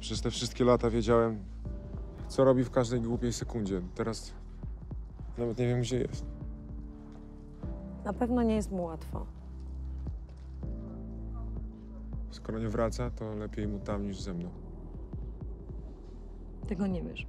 Przez te wszystkie lata wiedziałem, co robi w każdej głupiej sekundzie. Teraz nawet nie wiem, gdzie jest. Na pewno nie jest mu łatwo. Skoro nie wraca, to lepiej mu tam niż ze mną. Tego nie wiesz.